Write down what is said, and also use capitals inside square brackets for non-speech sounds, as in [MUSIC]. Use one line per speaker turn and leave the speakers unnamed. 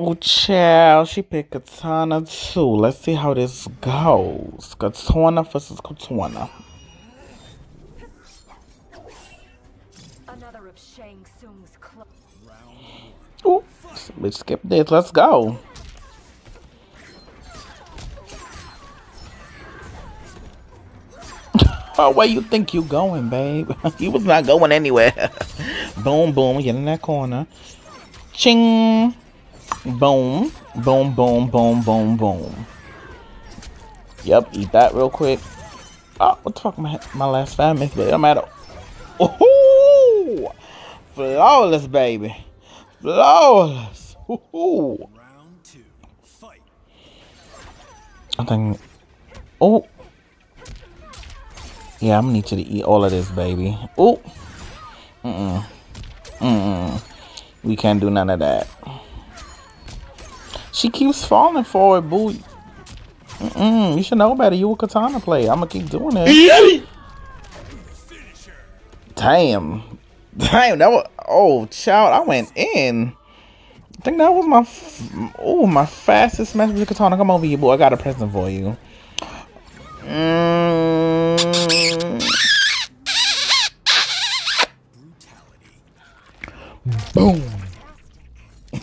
Oh, child, she picked Kitana too. Let's see how this goes. Kitana versus Kitana. Another of Shang Tsung's Ooh, let's skip this. Let's go. [LAUGHS] Oh, where you think you going, babe? [LAUGHS] he was not going anywhere. [LAUGHS] boom, boom, get in that corner. Ching. Boom. Boom, boom, boom, boom, boom. Yep, eat that real quick. Oh, what the fuck, my, my last five minutes, but I'm at a... Ooh! Flawless, baby. Flawless. Ooh. Round two. I think... Oh! Yeah, I'm gonna need you to eat all of this, baby. Oh, mm-mm, mm-mm. We can't do none of that. She keeps falling for it, boo. Mm-mm. You should know better. You a Kitana player. I'm gonna keep doing it. Damn. Damn, that was oh child, I went in. I think that was my oh my fastest match with the Kitana. Come over here, boy. I got a present for you.
Mm. Boom.